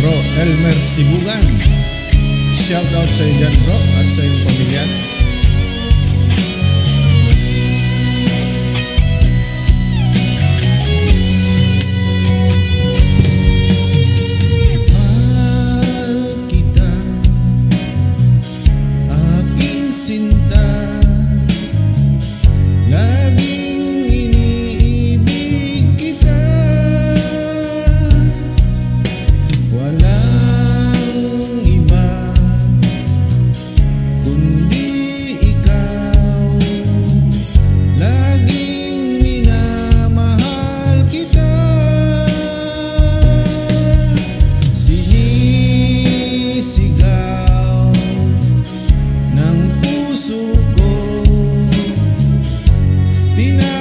Bro Elmer Sibugan. Shout out sa iyo dyan bro at sa iyong pamilya. Dina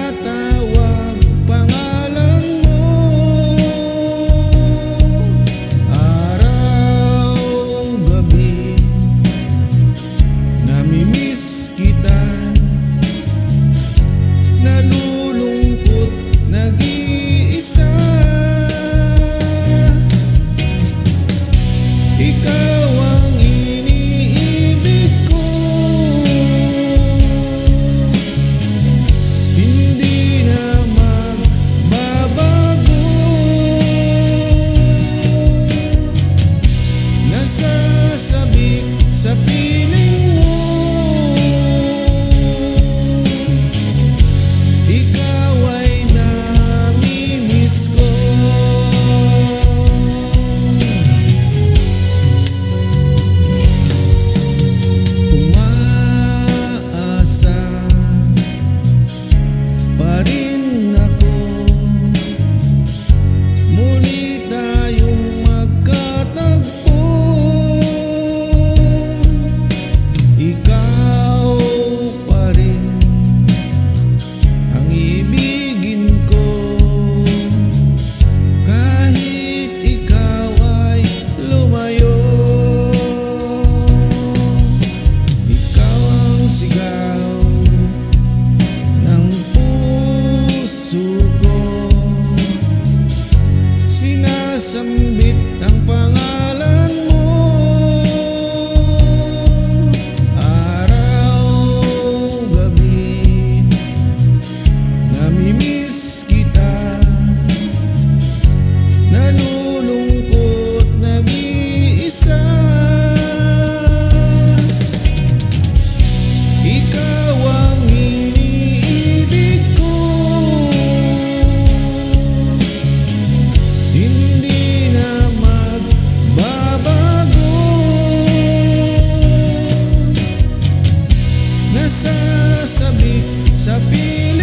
nasasabi sa piling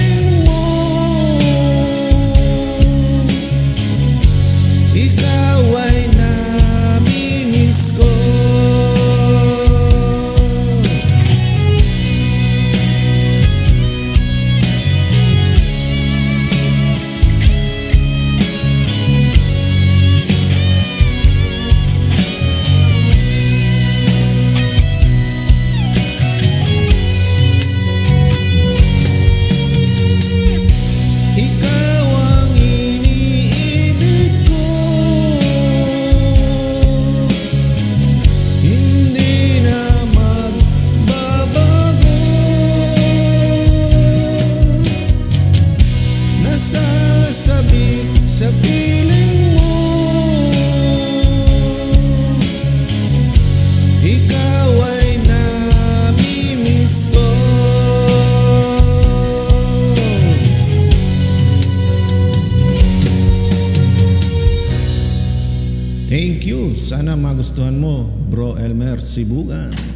sasabit sa mo Ikaw ay namimiss ko Thank you! Sana magustuhan mo, Bro Elmer Sibugan.